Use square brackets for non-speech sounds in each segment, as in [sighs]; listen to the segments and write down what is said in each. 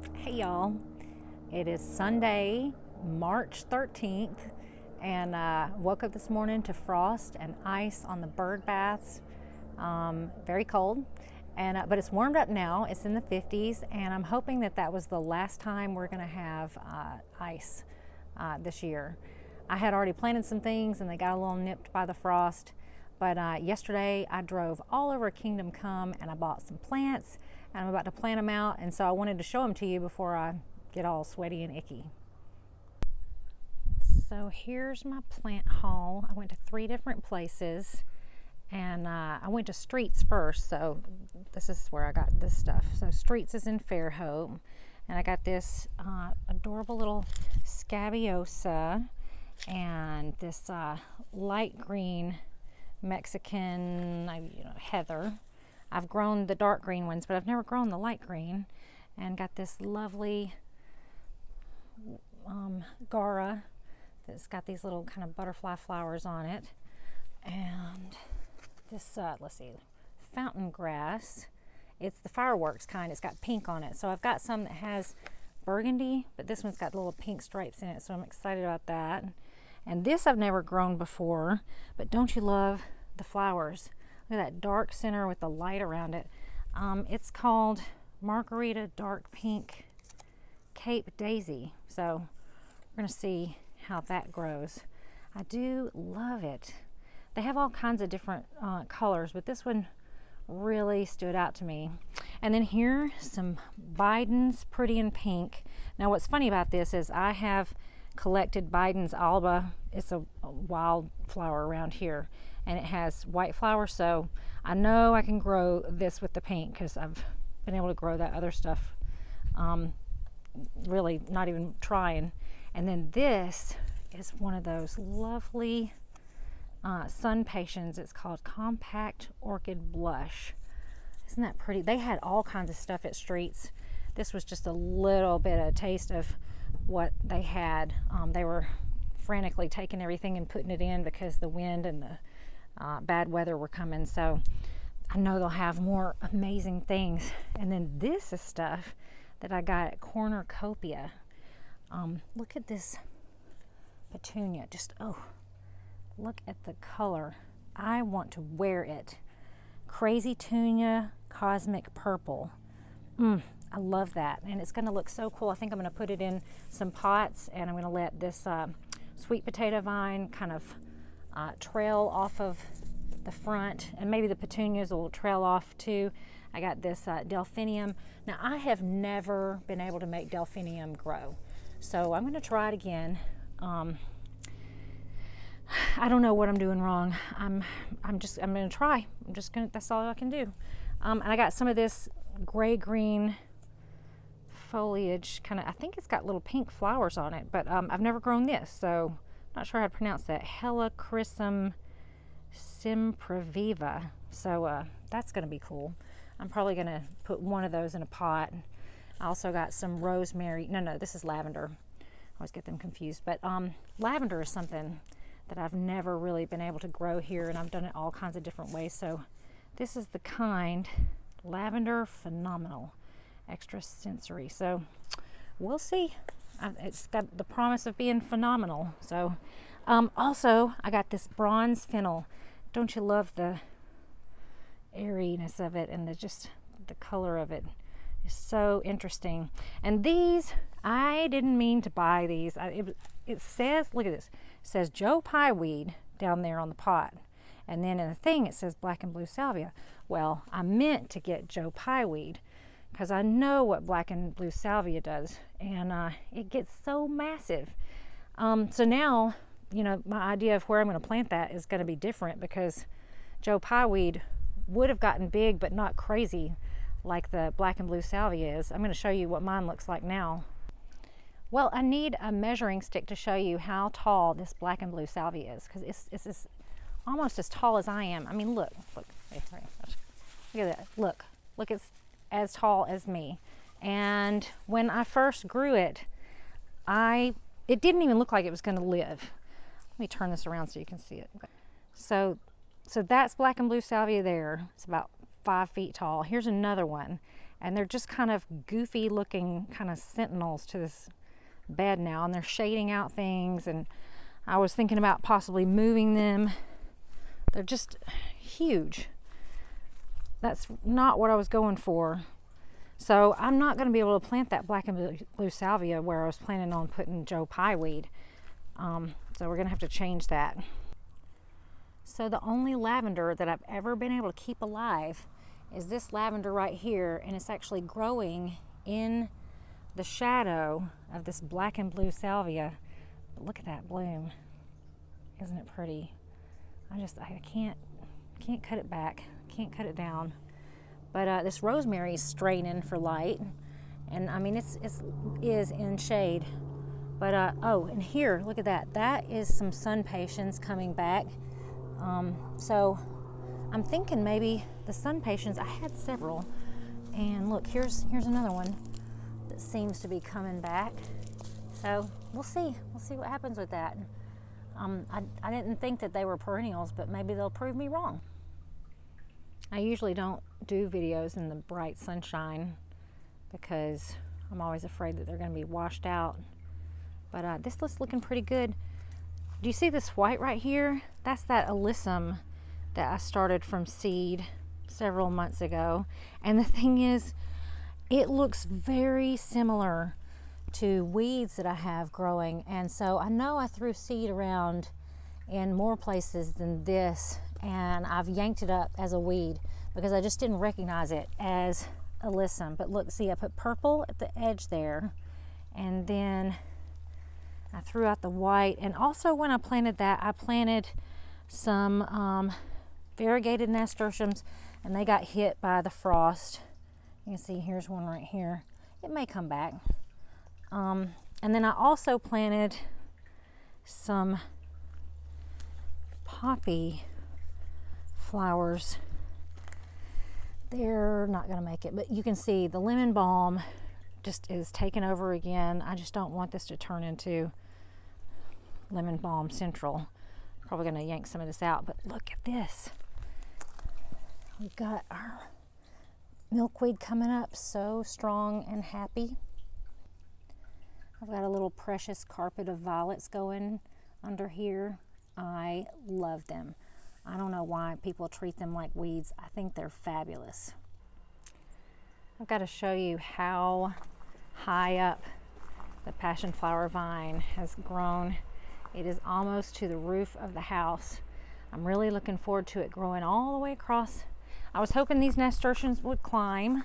Hey y'all, it is Sunday, March 13th, and uh, woke up this morning to frost and ice on the bird baths. Um, very cold, and uh, but it's warmed up now. It's in the 50s, and I'm hoping that that was the last time we're going to have uh, ice uh, this year. I had already planted some things, and they got a little nipped by the frost. But uh, yesterday I drove all over Kingdom Come and I bought some plants and I'm about to plant them out. And so I wanted to show them to you before I get all sweaty and icky. So here's my plant haul. I went to three different places and uh, I went to Streets first. So this is where I got this stuff. So Streets is in Fairhope and I got this uh, adorable little scabiosa and this uh, light green Mexican you know, heather. I've grown the dark green ones, but I've never grown the light green. And got this lovely um, Gaura that's got these little kind of butterfly flowers on it. And this, uh, let's see, fountain grass. It's the fireworks kind. It's got pink on it. So I've got some that has burgundy, but this one's got little pink stripes in it. So I'm excited about that. And this I've never grown before, but don't you love the flowers? Look at that dark center with the light around it. Um, it's called Margarita Dark Pink Cape Daisy. So we're going to see how that grows. I do love it. They have all kinds of different uh, colors, but this one really stood out to me. And then here, some Bidens Pretty in Pink. Now what's funny about this is I have collected Bidens alba. It's a, a wildflower around here and it has white flowers. So I know I can grow this with the paint because I've been able to grow that other stuff um, really not even trying. And then this is one of those lovely uh, sun patiens. It's called Compact Orchid Blush. Isn't that pretty? They had all kinds of stuff at Streets. This was just a little bit of a taste of what they had. Um, they were frantically taking everything and putting it in because the wind and the uh, bad weather were coming. So I know they'll have more amazing things. And then this is stuff that I got at Cornucopia. Um, look at this petunia. Just, oh, look at the color. I want to wear it. Crazytunia Cosmic Purple. Mm, I love that. And it's going to look so cool. I think I'm going to put it in some pots and I'm going to let this uh, sweet potato vine kind of uh, trail off of the front and maybe the petunias will trail off too. I got this uh, delphinium. Now I have never been able to make delphinium grow. So I'm going to try it again. Um, [sighs] I don't know what I'm doing wrong. I'm I'm just I'm going to try. I'm just going to that's all I can do. Um, and I got some of this gray green foliage kind of, I think it's got little pink flowers on it, but um, I've never grown this, so I'm not sure how to pronounce that. Helichrysum semperviva. So uh, that's going to be cool. I'm probably going to put one of those in a pot. I also got some rosemary. No, no, this is lavender. I always get them confused. But um, lavender is something that I've never really been able to grow here, and I've done it all kinds of different ways. So this is the kind lavender phenomenal extra sensory. So we'll see. It's got the promise of being phenomenal. So um, also, I got this bronze fennel. Don't you love the airiness of it and the just the color of it is so interesting. And these, I didn't mean to buy these. I, it, it says, look at this, it says Joe Pye weed down there on the pot. And then in the thing it says black and blue salvia. Well, I meant to get Joe Pye weed because I know what black and blue salvia does, and uh, it gets so massive. Um, so now, you know, my idea of where I'm going to plant that is going to be different because Joe Pye weed would have gotten big, but not crazy like the black and blue salvia is. I'm going to show you what mine looks like now. Well, I need a measuring stick to show you how tall this black and blue salvia is because it's, it's, it's, almost as tall as I am. I mean, look, look, look at that. Look, look, it's as tall as me. And when I first grew it, I it didn't even look like it was going to live. Let me turn this around so you can see it. So, so that's black and blue salvia there. It's about five feet tall. Here's another one, And they're just kind of goofy looking kind of sentinels to this bed now. And they're shading out things. And I was thinking about possibly moving them. They're just huge. That's not what I was going for. So I'm not going to be able to plant that black and blue salvia where I was planning on putting Joe Pye weed. Um, so we're going to have to change that. So the only lavender that I've ever been able to keep alive is this lavender right here, and it's actually growing in the shadow of this black and blue salvia. But look at that bloom. Isn't it pretty? I just I can't can't cut it back. Can't cut it down. But uh, this rosemary is straining for light, and I mean it's it's is in shade. But uh, oh, and here, look at that. That is some sun patiens coming back. Um, so I'm thinking maybe the sun patiens. I had several, and look, here's here's another one that seems to be coming back. So we'll see. We'll see what happens with that. Um, I, I didn't think that they were perennials, but maybe they'll prove me wrong. I usually don't do videos in the bright sunshine because I'm always afraid that they're going to be washed out. But uh, this looks looking pretty good. Do you see this white right here? That's that alyssum that I started from seed several months ago. And the thing is, it looks very similar to weeds that I have growing. And so I know I threw seed around in more places than this and I've yanked it up as a weed because I just didn't recognize it as a alyssum. But look, see, I put purple at the edge there, and then I threw out the white. And also, when I planted that, I planted some um, variegated nasturtiums, and they got hit by the frost. You can see here's one right here. It may come back. Um, and then I also planted some poppy flowers. They're not going to make it but you can see the lemon balm just is taken over again. I just don't want this to turn into lemon balm central. Probably going to yank some of this out but look at this. We've got our milkweed coming up so strong and happy. I've got a little precious carpet of violets going under here. I love them I don't know why people treat them like weeds. I think they're fabulous. I've got to show you how high up the passion flower vine has grown. It is almost to the roof of the house. I'm really looking forward to it growing all the way across. I was hoping these nasturtiums would climb.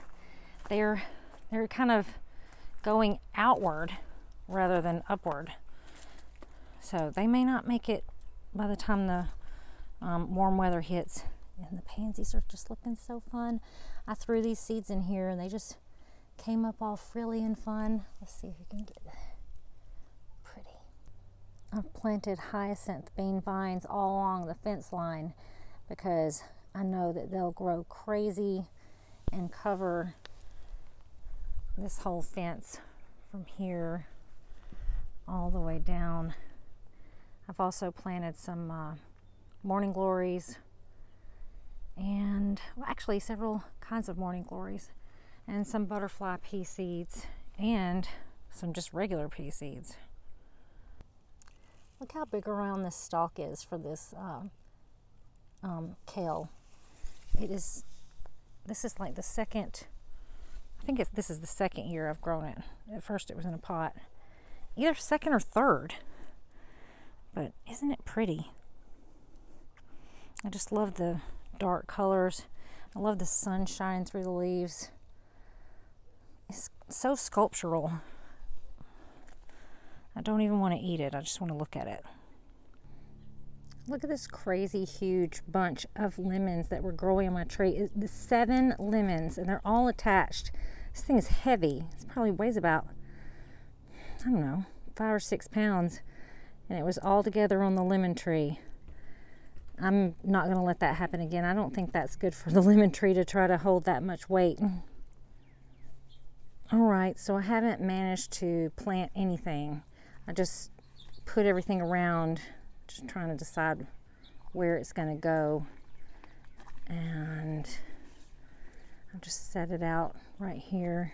They're they're kind of going outward rather than upward. So they may not make it by the time the um, warm weather hits. And the pansies are just looking so fun. I threw these seeds in here and they just came up all frilly and fun. Let's see if we can get pretty. I've planted hyacinth bean vines all along the fence line because I know that they'll grow crazy and cover this whole fence from here all the way down. I've also planted some uh, morning glories, and well, actually several kinds of morning glories, and some butterfly pea seeds, and some just regular pea seeds. Look how big around this stalk is for this uh, um, kale. It is, this is like the second, I think it's, this is the second year I've grown it. At first it was in a pot. Either second or third. But isn't it pretty? I just love the dark colors. I love the sun shining through the leaves. It's so sculptural. I don't even want to eat it. I just want to look at it. Look at this crazy huge bunch of lemons that were growing on my tree. The seven lemons, and they're all attached. This thing is heavy. It probably weighs about, I don't know, five or six pounds. And it was all together on the lemon tree. I'm not going to let that happen again. I don't think that's good for the [laughs] lemon tree to try to hold that much weight. All right, so I haven't managed to plant anything. I just put everything around, just trying to decide where it's going to go. And I'll just set it out right here.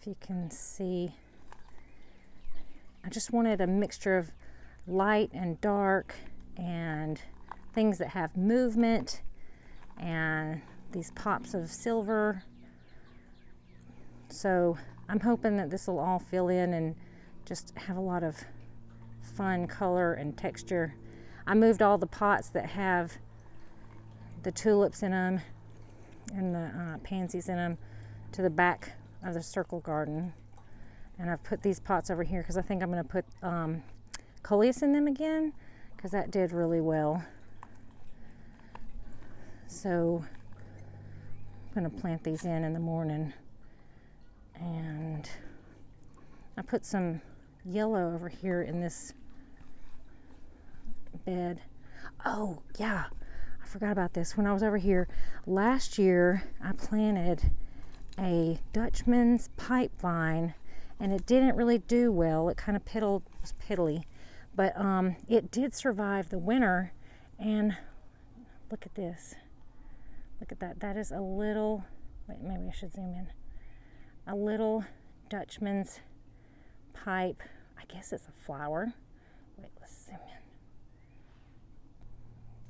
If you can see, I just wanted a mixture of light and dark and things that have movement and these pops of silver. So I'm hoping that this will all fill in and just have a lot of fun color and texture. I moved all the pots that have the tulips in them and the uh, pansies in them to the back of the circle garden. And I've put these pots over here because I think I'm going to put um, coleus in them again because that did really well. So I'm going to plant these in in the morning. And I put some yellow over here in this bed. Oh, yeah, I forgot about this. When I was over here last year, I planted a Dutchman's pipe vine and it didn't really do well. It kind of piddled, was piddly, but um, it did survive the winter. And look at this. Look at that. That is a little, wait, maybe I should zoom in. A little Dutchman's pipe. I guess it's a flower. Wait, let's zoom in.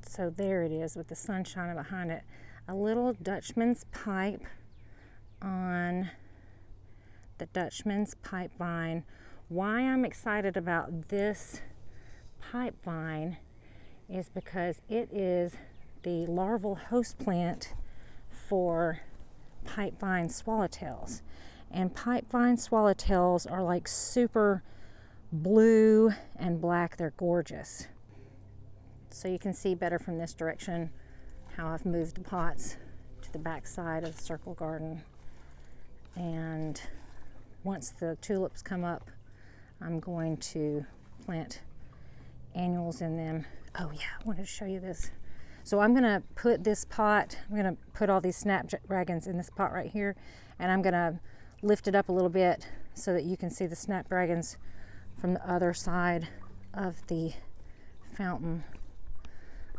So there it is with the sun shining behind it. A little Dutchman's pipe on the Dutchman's pipe vine. Why I'm excited about this pipe vine is because it is the larval host plant for pipe vine swallowtails. And pipe vine swallowtails are like super blue and black. They're gorgeous. So you can see better from this direction how I've moved the pots to the back side of the circle garden. And once the tulips come up, I'm going to plant annuals in them. Oh yeah, I wanted to show you this. So I'm gonna put this pot, I'm gonna put all these snapdragons in this pot right here, and I'm gonna lift it up a little bit so that you can see the snapdragons from the other side of the fountain.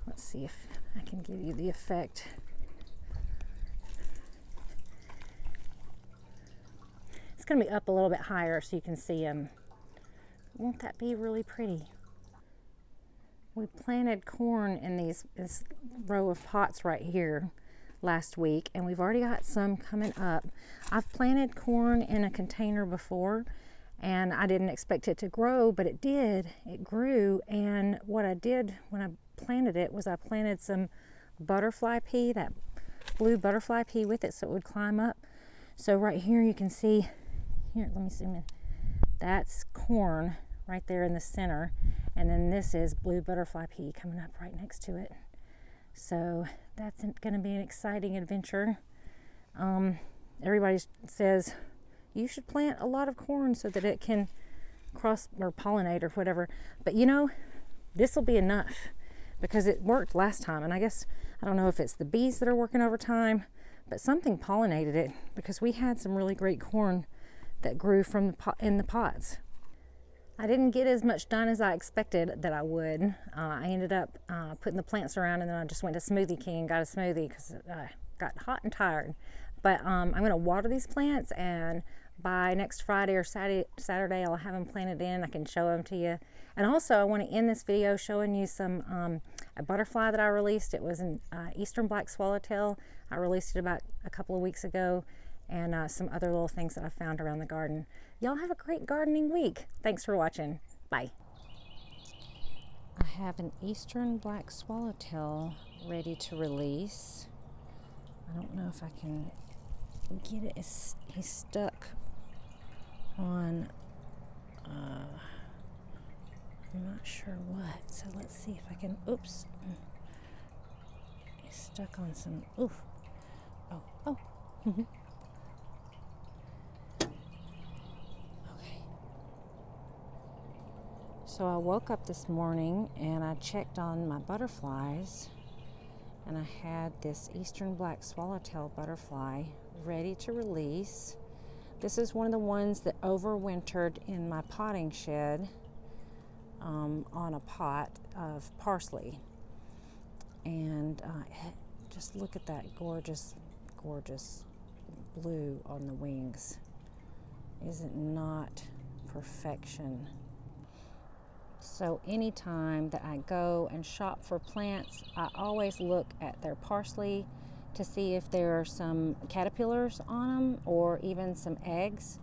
Let's see if I can give you the effect. It's going to be up a little bit higher so you can see them. Won't that be really pretty? We planted corn in these this row of pots right here last week and we've already got some coming up. I've planted corn in a container before and I didn't expect it to grow, but it did. It grew and what I did when I planted it was I planted some butterfly pea, that blue butterfly pea with it so it would climb up. So right here you can see here, let me zoom in. That's corn right there in the center. And then this is blue butterfly pea coming up right next to it. So that's going to be an exciting adventure. Um, everybody says you should plant a lot of corn so that it can cross or pollinate or whatever. But you know, this will be enough because it worked last time. And I guess, I don't know if it's the bees that are working overtime, but something pollinated it because we had some really great corn that grew from the pot, in the pots. I didn't get as much done as I expected that I would. Uh, I ended up uh, putting the plants around and then I just went to Smoothie King and got a smoothie because I got hot and tired. But um, I'm going to water these plants and by next Friday or Saturday, Saturday I'll have them planted in. I can show them to you. And also I want to end this video showing you some um, a butterfly that I released. It was an uh, Eastern Black Swallowtail. I released it about a couple of weeks ago and uh, some other little things that I found around the garden. Y'all have a great gardening week. Thanks for watching. Bye. I have an eastern black swallowtail ready to release. I don't know if I can get it. It's, he's stuck on, uh, I'm not sure what. So let's see if I can, oops. He's stuck on some, oof. Oh, oh. [laughs] So I woke up this morning and I checked on my butterflies and I had this eastern black swallowtail butterfly ready to release. This is one of the ones that overwintered in my potting shed um, on a pot of parsley. And uh, just look at that gorgeous gorgeous blue on the wings. Is it not perfection? So anytime that I go and shop for plants, I always look at their parsley to see if there are some caterpillars on them or even some eggs.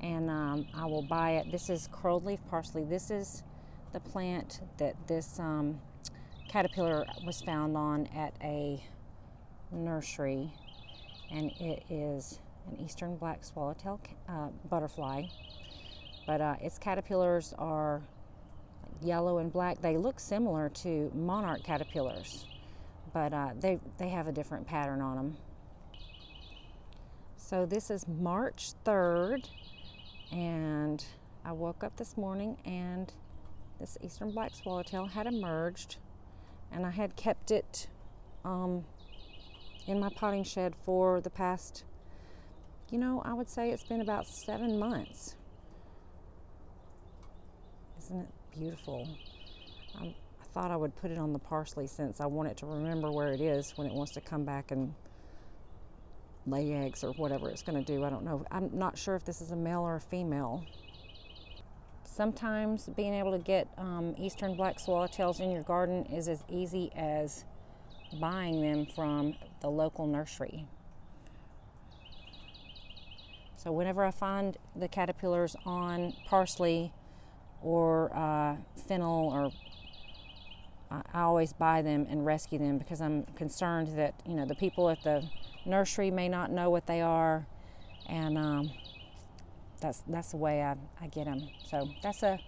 And um, I will buy it. This is curled leaf parsley. This is the plant that this um, caterpillar was found on at a nursery. And it is an eastern black swallowtail uh, butterfly. But uh, its caterpillars are yellow and black. They look similar to monarch caterpillars, but uh, they, they have a different pattern on them. So this is March 3rd, and I woke up this morning and this eastern black swallowtail had emerged, and I had kept it um, in my potting shed for the past, you know, I would say it's been about seven months. Isn't it beautiful? I, thought I would put it on the parsley since I want it to remember where it is when it wants to come back and lay eggs or whatever it's going to do. I don't know. I'm not sure if this is a male or a female. Sometimes being able to get um, eastern black swallowtails in your garden is as easy as buying them from the local nursery. So whenever I find the caterpillars on parsley or uh, fennel or I always buy them and rescue them because I'm concerned that you know the people at the nursery may not know what they are, and um, that's that's the way I, I get them. So that's a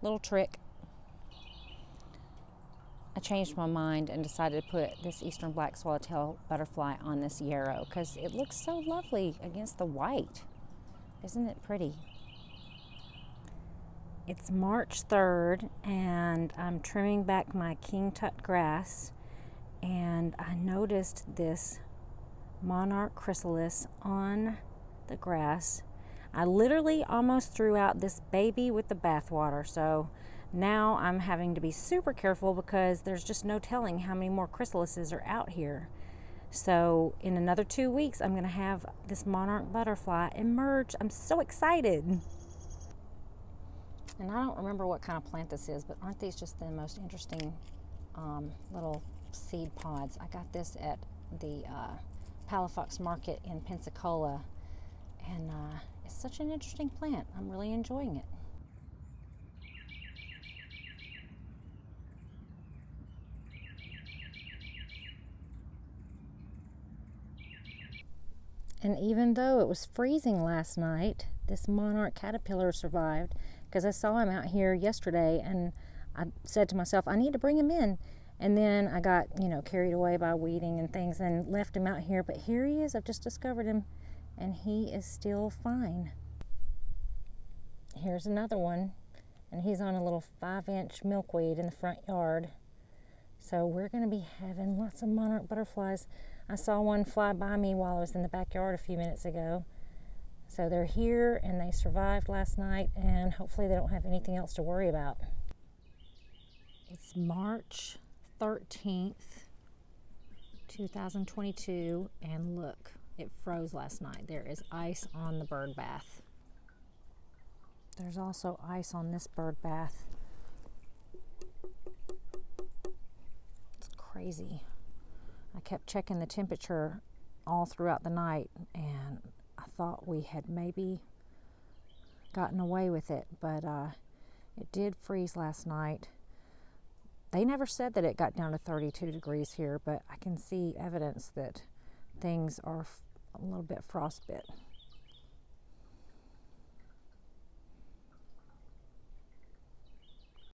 little trick. I changed my mind and decided to put this eastern black swallowtail butterfly on this yarrow because it looks so lovely against the white. Isn't it pretty? It's March 3rd, and I'm trimming back my king tut grass, and I noticed this monarch chrysalis on the grass. I literally almost threw out this baby with the bathwater, so now I'm having to be super careful because there's just no telling how many more chrysalises are out here. So, in another two weeks, I'm going to have this monarch butterfly emerge. I'm so excited. And I don't remember what kind of plant this is, but aren't these just the most interesting um, little seed pods? I got this at the uh, Palafox Market in Pensacola, and uh, it's such an interesting plant. I'm really enjoying it. And even though it was freezing last night, this monarch caterpillar survived because I saw him out here yesterday and I said to myself, I need to bring him in. And then I got, you know, carried away by weeding and things and left him out here. But here he is. I've just discovered him and he is still fine. Here's another one. And he's on a little five inch milkweed in the front yard. So we're going to be having lots of monarch butterflies. I saw one fly by me while I was in the backyard a few minutes ago. So they're here and they survived last night, and hopefully they don't have anything else to worry about. It's March 13th, 2022, and look, it froze last night. There is ice on the bird bath. There's also ice on this bird bath. It's crazy. I kept checking the temperature all throughout the night, and thought we had maybe gotten away with it, but uh, it did freeze last night. They never said that it got down to 32 degrees here, but I can see evidence that things are a little bit frostbit.